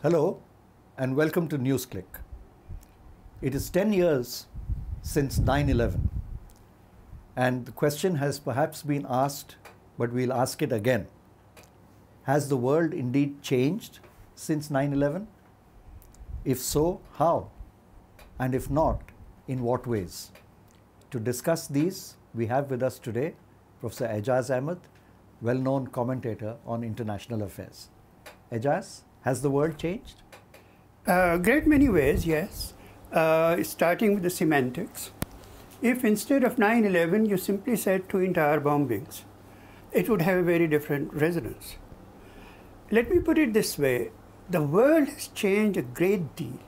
Hello and welcome to NewsClick. It is 10 years since 9 11, and the question has perhaps been asked, but we'll ask it again. Has the world indeed changed since 9 11? If so, how? And if not, in what ways? To discuss these, we have with us today Professor Aijaz Ahmad, well known commentator on international affairs. Aijaz, has the world changed? A uh, great many ways, yes. Uh, starting with the semantics. If instead of 9 11 you simply said two entire bombings, it would have a very different resonance. Let me put it this way the world has changed a great deal,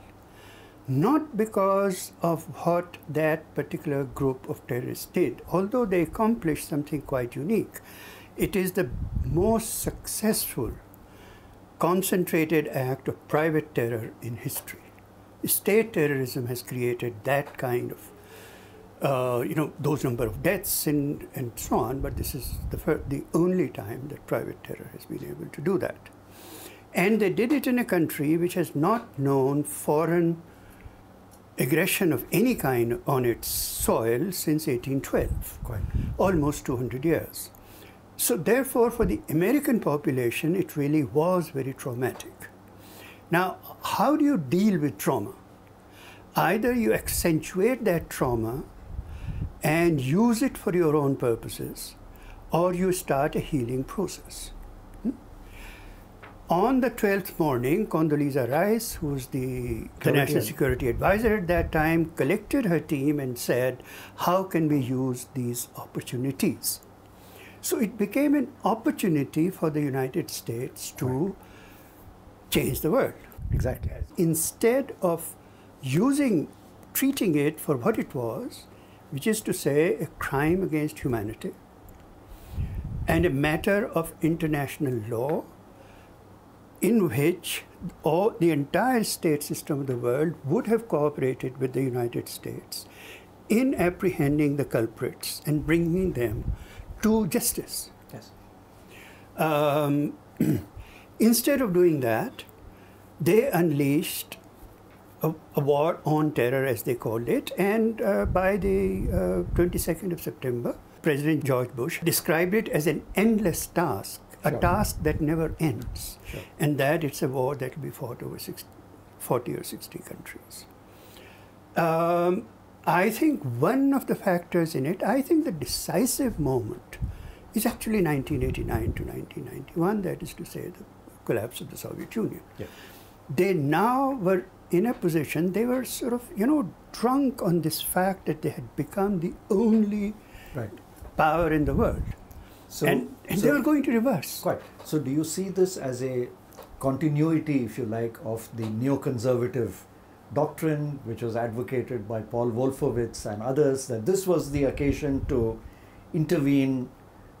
not because of what that particular group of terrorists did, although they accomplished something quite unique. It is the most successful concentrated act of private terror in history. State terrorism has created that kind of, uh, you know, those number of deaths and, and so on, but this is the, first, the only time that private terror has been able to do that. And they did it in a country which has not known foreign aggression of any kind on its soil since 1812, Quite. almost 200 years. So therefore, for the American population, it really was very traumatic. Now, how do you deal with trauma? Either you accentuate that trauma and use it for your own purposes, or you start a healing process. Hmm? On the 12th morning, Condoleezza Rice, who was the, the National Security Advisor at that time, collected her team and said, How can we use these opportunities? So it became an opportunity for the United States to right. change the world. Exactly. Instead of using, treating it for what it was, which is to say a crime against humanity and a matter of international law in which all, the entire state system of the world would have cooperated with the United States in apprehending the culprits and bringing them to justice. Yes. Um, instead of doing that, they unleashed a, a, war on terror, as they called it, and uh, by the uh, 22nd of September, President George Bush described it as an endless task, a task that never ends, sure. and that it's a war that will be fought over 60, 40 or 60 countries. Um, I think one of the factors in it, I think the decisive moment is actually 1989 to 1991, that is to say, the collapse of the Soviet Union. Yeah. They now were in a position, they were sort of, you know, drunk on this fact that they had become the only right. power in the world. So, and, and so they were going to reverse. Quite. So, do you see this as a continuity, if you like, of the neoconservative doctrine, which was advocated by Paul Wolfowitz and others, that this was the occasion to intervene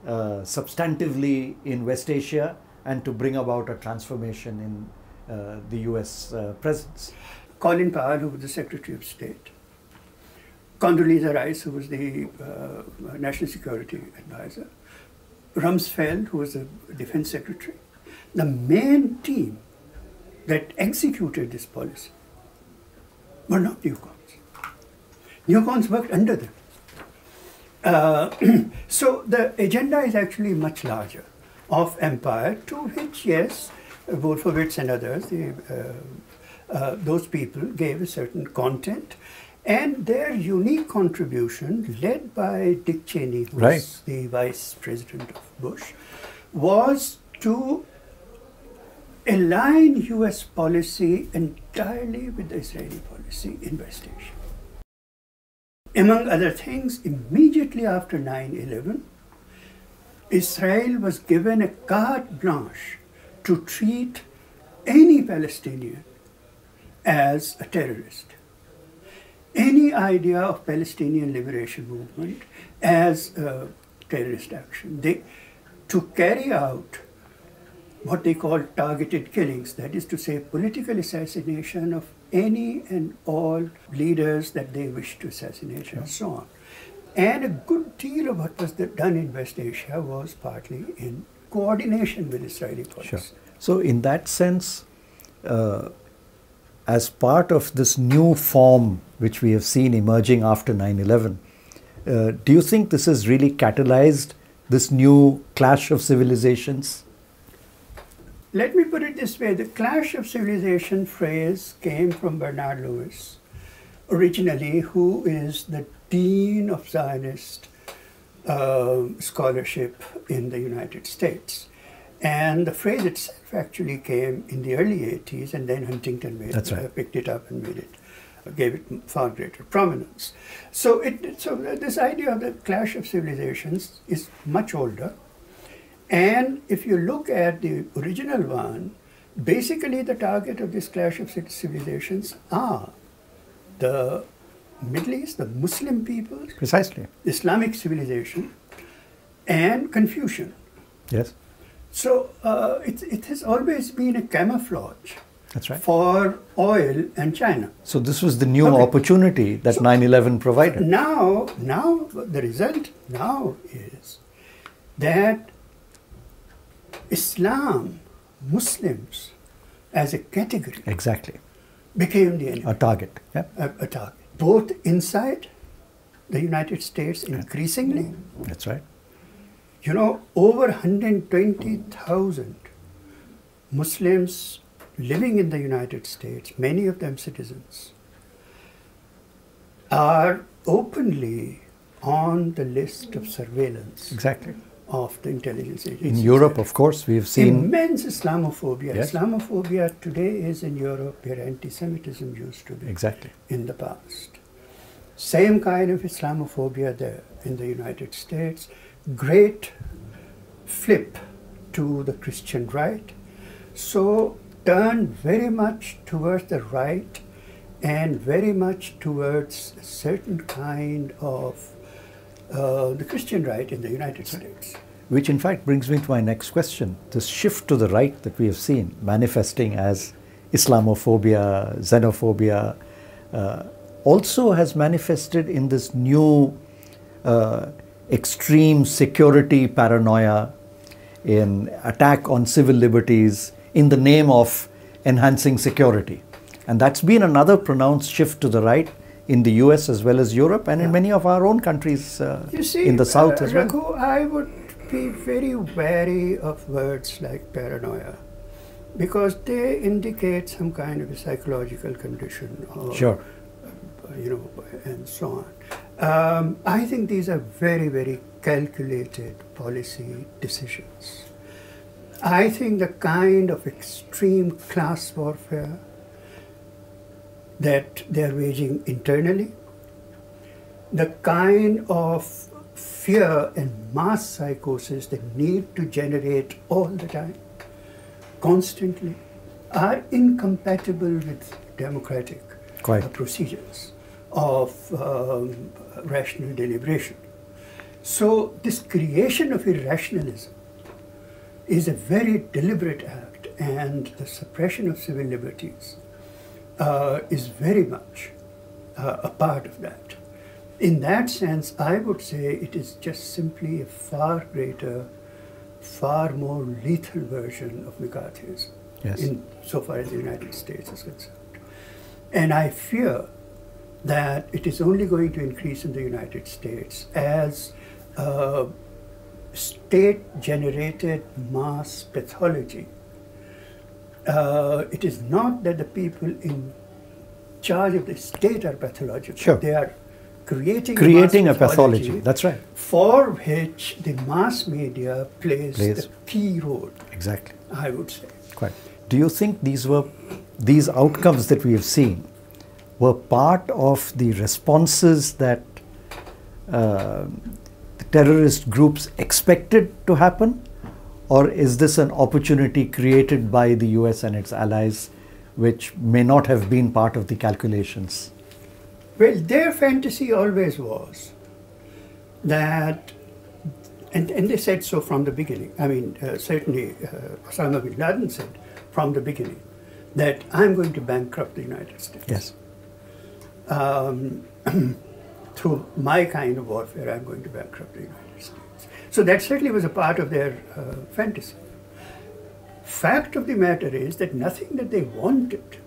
uh, substantively in West Asia and to bring about a transformation in uh, the US uh, presence. Colin Powell, who was the Secretary of State, Condoleezza Rice, who was the uh, National Security Advisor, Rumsfeld, who was the Defense Secretary, the main team that executed this policy were not neocons. Neocons worked under them. Uh, so the agenda is actually much larger of empire, to which, yes, Wolfowitz and others, the, uh, uh, those people gave a certain content. And their unique contribution, led by Dick Cheney, who right. was the vice president of Bush, was to align US policy entirely with the Israeli policy in West Asia. Among other things, immediately after 9 11, Israel was given a carte blanche to treat any Palestinian as a terrorist. Any idea of Palestinian liberation movement as a terrorist action. They, to carry out what they call targeted killings, that is to say, political assassination of any and all leaders that they wish to assassinate sure. and so on. And a good deal of what was done in West Asia was partly in coordination with Israeli policy. Sure. So, in that sense, uh, as part of this new form which we have seen emerging after 9 11, uh, do you think this has really catalyzed this new clash of civilizations? Let me put it this way the clash of civilization phrase came from Bernard Lewis, originally, who is the dean of Zionist uh, scholarship in the United States. And the phrase itself actually came in the early 80s, and then Huntington made That's right. uh, picked it up and made it, gave it far greater prominence. So, it, so this idea of the clash of civilizations is much older. And if you look at the original one, basically the target of this clash of civilizations are the Middle East, the Muslim peoples, Precisely. Islamic civilization, and Confucian. Yes, So uh, it, it has always been a camouflage that's right. for oil and China. So this was the new Okay. opportunity that So- 9/11 provided. Now, now the result now is that Islam, Muslims, as a category, Exactly, became the enemy, a target. Yeah, a, a target, both inside the United States increasingly. that's right. You know, over 120,000 Muslims living in the United States, many of them citizens, are openly on the list of surveillance Exactly. Of the intelligence agencies. In Europe, of course, we've seen. immense Islamophobia. Yes. Islamophobia today is in Europe where anti-Semitism used to be Exactly. in the past. Same kind of Islamophobia there in the United States. Great flip to the Christian right. So turn very much towards the right and very much towards a certain kind of uh, the Christian right in the United States. Which, in fact, brings me to my next question. This shift to the right that we have seen manifesting as Islamophobia, xenophobia, uh, also has manifested in this new uh, extreme security paranoia, in attack on civil liberties in the name of enhancing security. And that's been another pronounced shift to the right in the US as well as Europe and in many of our own countries uh, You see, in the South uh, as well. Raghu, I would be very wary of words like paranoia because they indicate some kind of a psychological condition or, Sure. you know, and so on. Um, I think these are very, very calculated policy decisions. I think the kind of extreme class warfare that they're waging internally, the kind of fear and mass psychosis they need to generate all the time, constantly, are incompatible with democratic Quite. uh, procedures of um, rational deliberation. So, this creation of irrationalism is a very deliberate act, and the suppression of civil liberties uh, is very much uh, a part of that. In that sense, I would say it is just simply a far greater, far more lethal version of McCarthyism, Yes. in so far as the United States is concerned. And I fear that it is only going to increase in the United States as uh, state generated mass pathology. Uh, it is not that the people in charge of the state are pathological. Sure. They are creating, Creating a mass pathology. That's right. for which the mass media plays, Plays. the key role, Exactly. I would say. Quite. Do you think these were these outcomes that we have seen were part of the responses that uh, the terrorist groups expected to happen, or is this an opportunity created by the U.S. and its allies, which may not have been part of the calculations? Well, their fantasy always was that, and, and they said so from the beginning. I mean, uh, certainly uh, Osama bin Laden said from the beginning that I'm going to bankrupt the United States. Yes. Um, through my kind of warfare, I'm going to bankrupt the United States. So that certainly was a part of their uh, fantasy. fact of the matter is that nothing that they wanted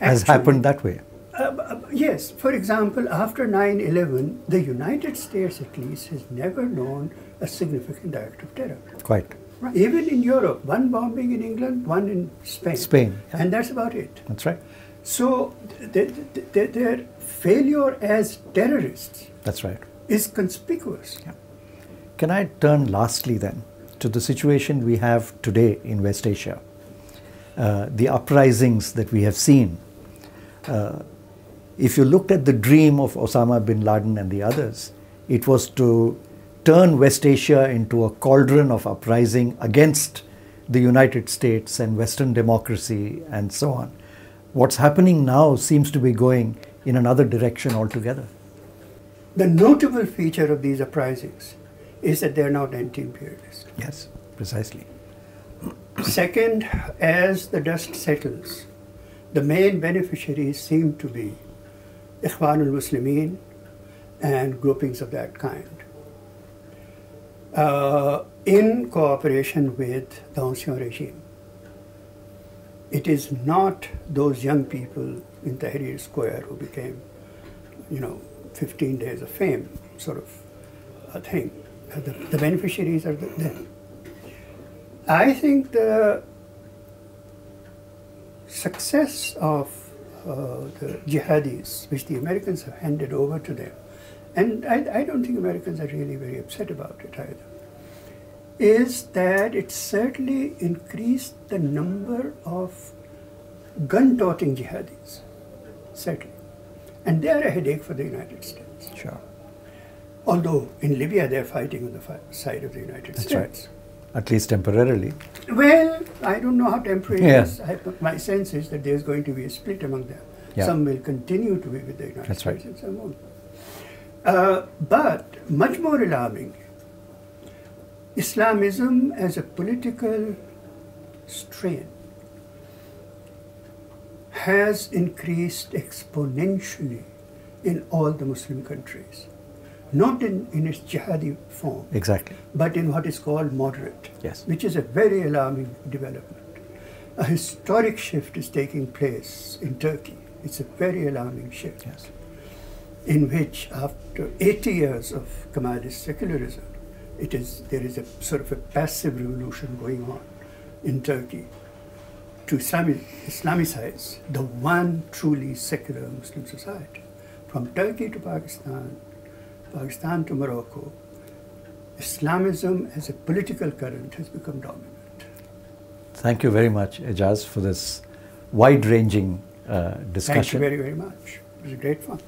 Has happened that way. Uh, uh, yes, for example, after 9 11, the United States at least has never known a significant act of terror. Quite. Even in Europe, one bombing in England, one in Spain. Spain, yeah. And that's about it. That's right. So th- th- th- their failure as terrorists That's right. is conspicuous. Can I turn lastly then to the situation we have today in West Asia? Uh, the uprisings that we have seen. Uh, if you looked at the dream of Osama bin Laden and the others, it was to turn West Asia into a cauldron of uprising against the United States and Western democracy and so on. What's happening now seems to be going in another direction altogether. The notable feature of these uprisings is that they're not anti-imperialist. Yes, precisely. Second, as the dust settles, the main beneficiaries seem to be Ikhwan al-Muslimin and groupings of that kind. Uh, in cooperation with the Ancien regime. It is not those young people in Tahrir Square who became, you know, 15 days of fame sort of a thing. The, the beneficiaries are the, them. I think the success of uh, the jihadis, which the Americans have handed over to them, and I, I don't think Americans are really very upset about it either, is that it certainly increased the number of gun toting jihadis, certainly. And they are a headache for the United States. Sure. Although in Libya they're fighting on the fi- side of the United That's States. right. At least temporarily. Well, I don't know how temporary Yeah. it is. I, my sense is that there's going to be a split among them. Yeah. Some will continue to be with the United That's right. States and some won't. Uh, but much more alarming, Islamism as a political strain has increased exponentially in all the Muslim countries. Not in, in its jihadi form, Exactly. but in what is called moderate, Yes. which is a very alarming development. A historic shift is taking place in Turkey. It's a very alarming shift, Yes. in which after 80 years of Kemalist secularism, it is, there is a sort of a passive revolution going on in Turkey to Islami- Islamicize the one truly secular Muslim society. From Turkey to Pakistan, Pakistan to Morocco, Islamism as a political current has become dominant. Thank you very much, Aijaz, for this wide ranging uh, Thank you very, very much. It was a great fun.